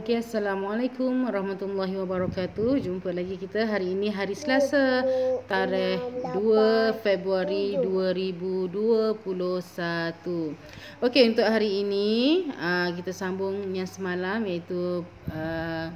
Okey, Assalamualaikum warahmatullahi wabarakatuh. Jumpa lagi kita hari ini hari Selasa, tarikh 2 Februari 2021. Okey, untuk hari ini uh, kita sambung yang semalam iaitu uh,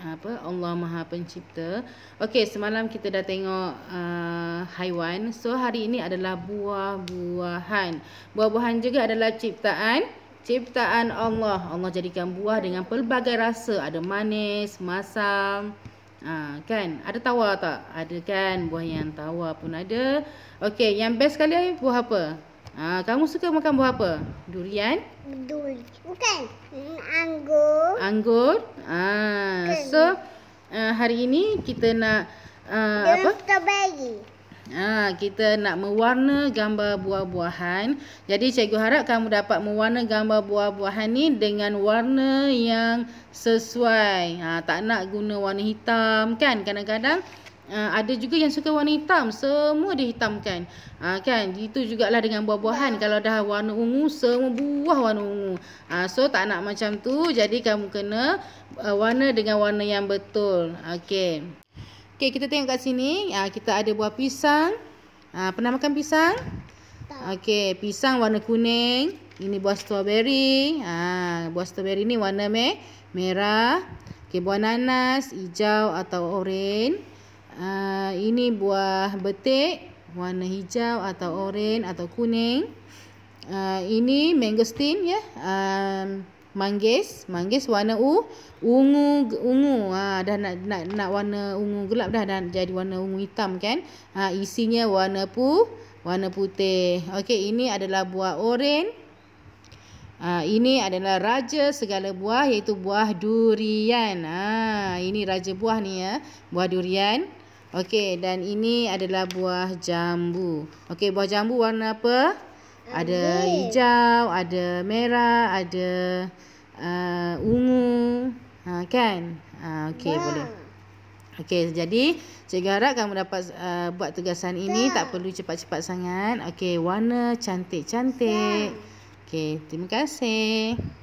apa Allah Maha Pencipta. Okey, semalam kita dah tengok uh, haiwan. So hari ini adalah buah-buahan. Buah-buahan juga adalah ciptaan ciptaan Allah. Allah jadikan buah dengan pelbagai rasa. Ada manis, masam. Ha, kan? Ada tawar tak? Ada kan? Buah yang tawar pun ada. Okey, yang best sekali buah apa? Ha, kamu suka makan buah apa? Durian? Durian. Bukan. Anggur. Anggur? Ha, so, uh, hari ini kita nak uh, apa? Strawberry. Ha, kita nak mewarna gambar buah-buahan. Jadi cikgu harap kamu dapat mewarna gambar buah-buahan ni dengan warna yang sesuai. Ha, tak nak guna warna hitam kan? Kadang-kadang uh, ada juga yang suka warna hitam. Semua dia hitamkan. Ha, kan? Itu jugalah dengan buah-buahan. Kalau dah warna ungu, semua buah warna ungu. Ha, so tak nak macam tu. Jadi kamu kena uh, warna dengan warna yang betul. Okey. Okey, kita tengok kat sini. Ha, kita ada buah pisang. Ha, pernah makan pisang? Okey, pisang warna kuning. Ini buah strawberry. Ha, buah strawberry ni warna me merah. Okey, buah nanas, hijau atau oranye. Ha, ini buah betik. Warna hijau atau oranye atau kuning. Ha, ini mangosteen ya. Um, manggis manggis warna u ungu ungu. Ha dah nak nak nak warna ungu gelap dah dan jadi warna ungu hitam kan? Ha isinya warna pu warna putih. Okey ini adalah buah oren. Ha ini adalah raja segala buah iaitu buah durian. Ha ini raja buah ni ya. Buah durian. Okey dan ini adalah buah jambu. Okey buah jambu warna apa ada hijau, ada merah, ada uh, ungu. Ha, kan? Ha, Okey, yeah. boleh. Okey, jadi cikgu harap kamu dapat uh, buat tugasan ini. Yeah. Tak perlu cepat-cepat sangat. Okey, warna cantik-cantik. Yeah. Okey, terima kasih.